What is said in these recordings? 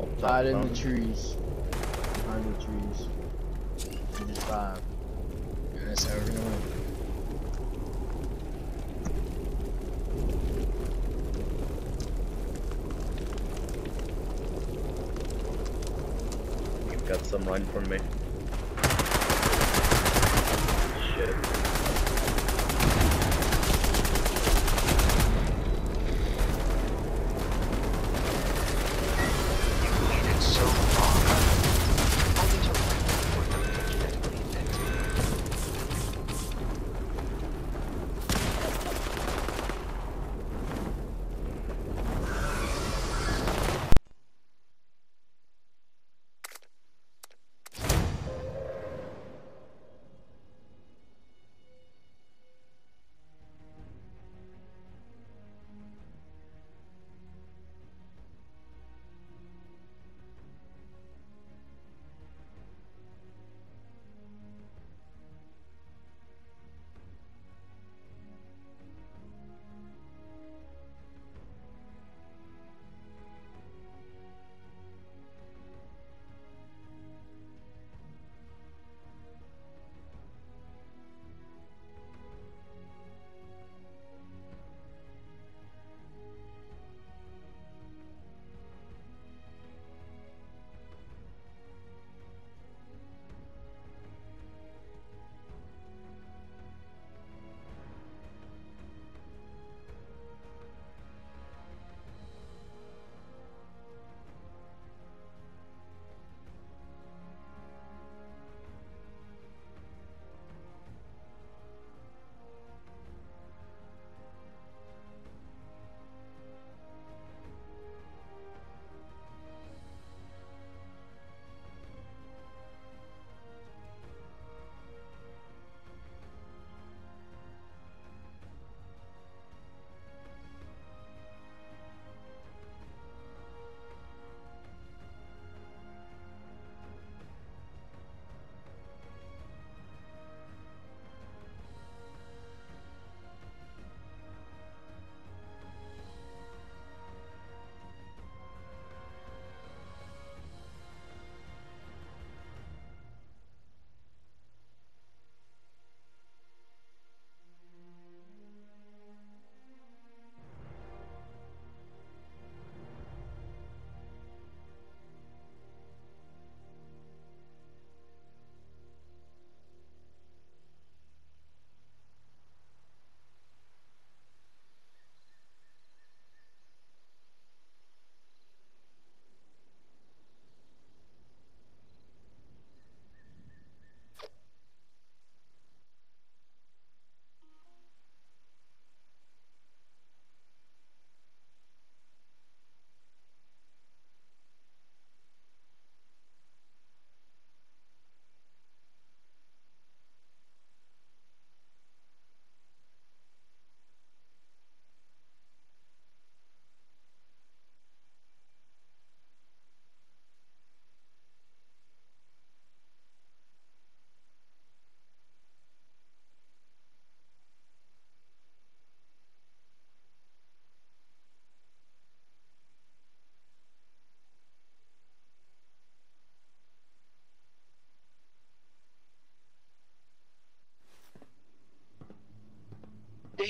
up top. Hide in the trees. Behind the trees. And just vibe. And that's how we're gonna win. You've got some line from me. Shit.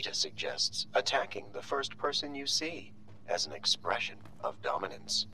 Data suggests attacking the first person you see as an expression of dominance.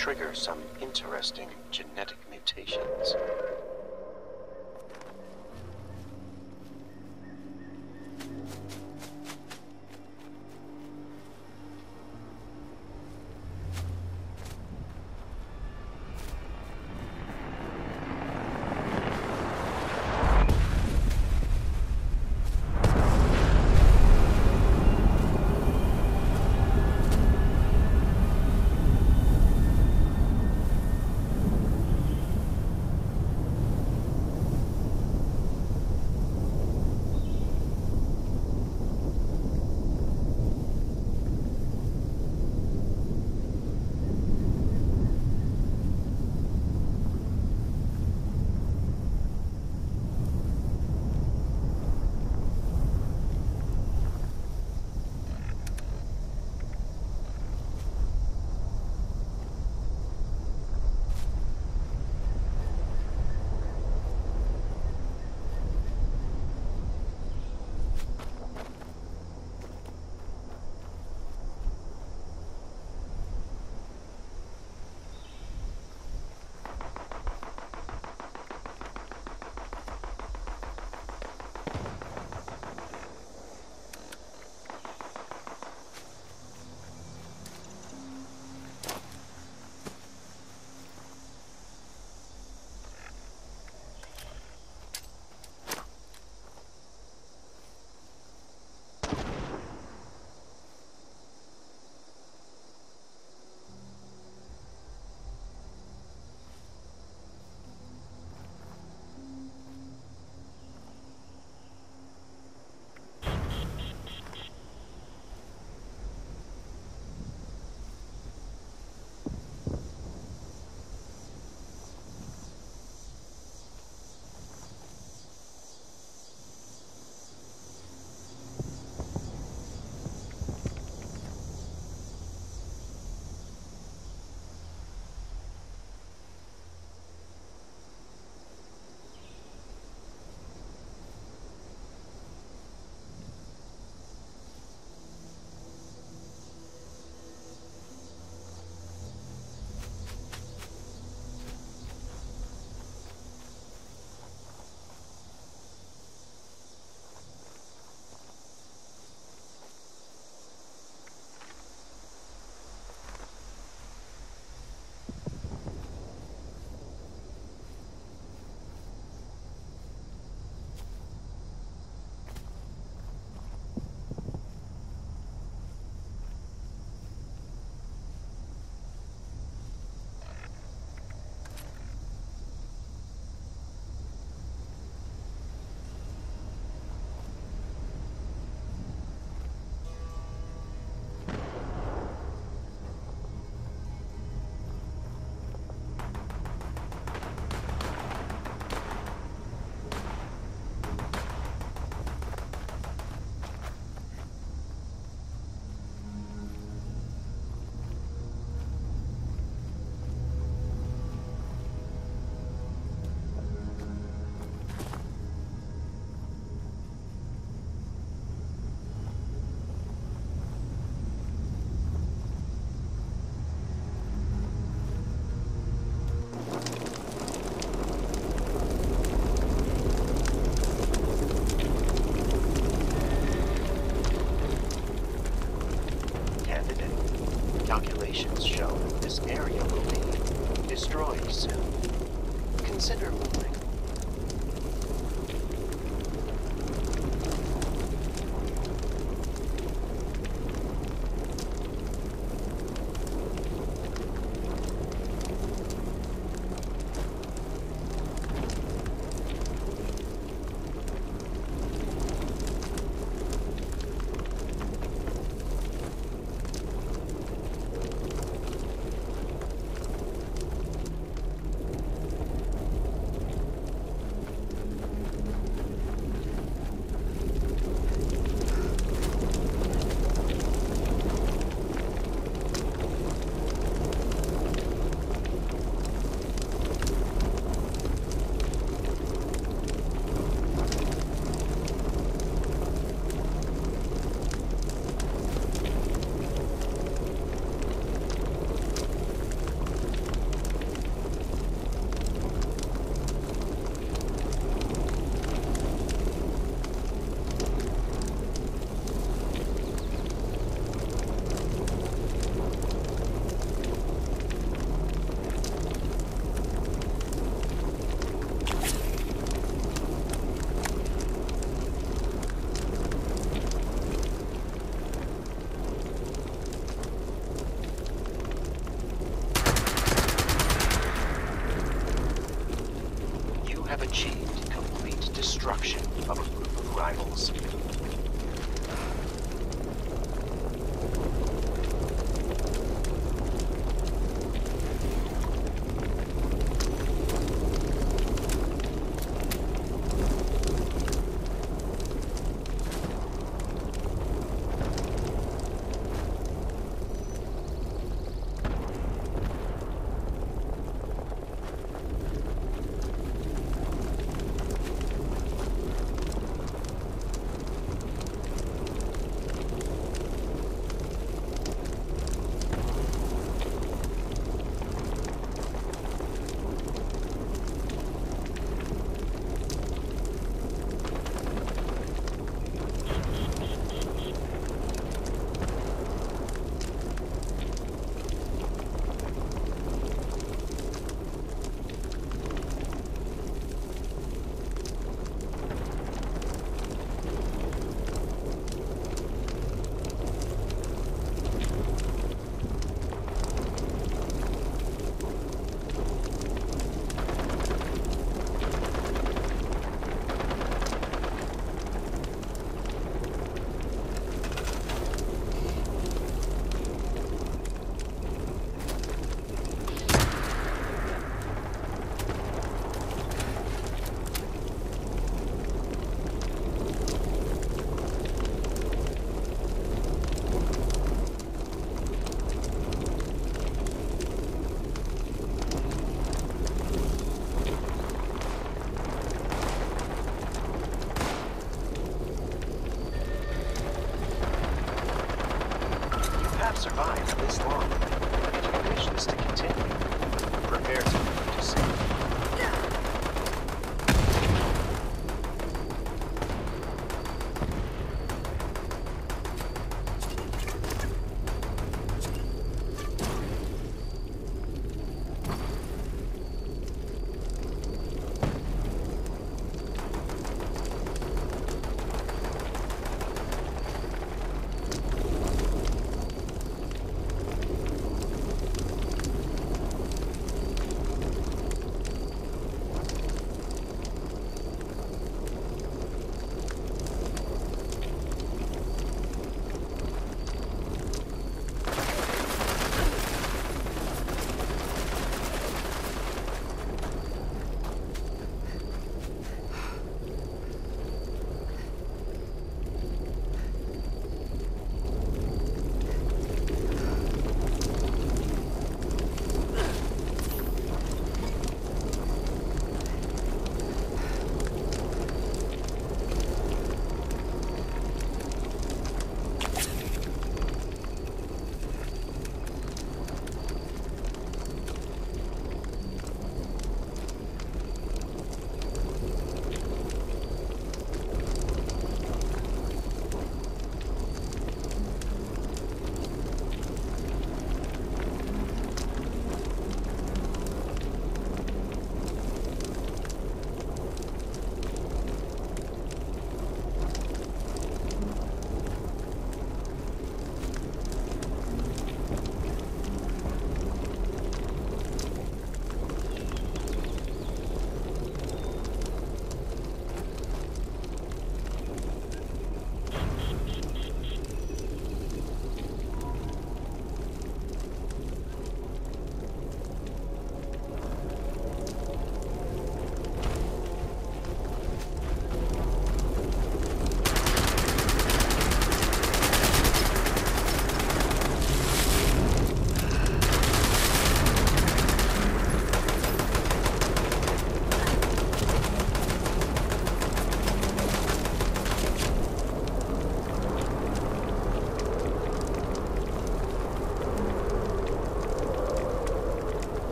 Trigger some interesting genetic mutations. Have achieved complete destruction of a group of rivals. Survived this long. If you wish this to continue, prepare to to safety.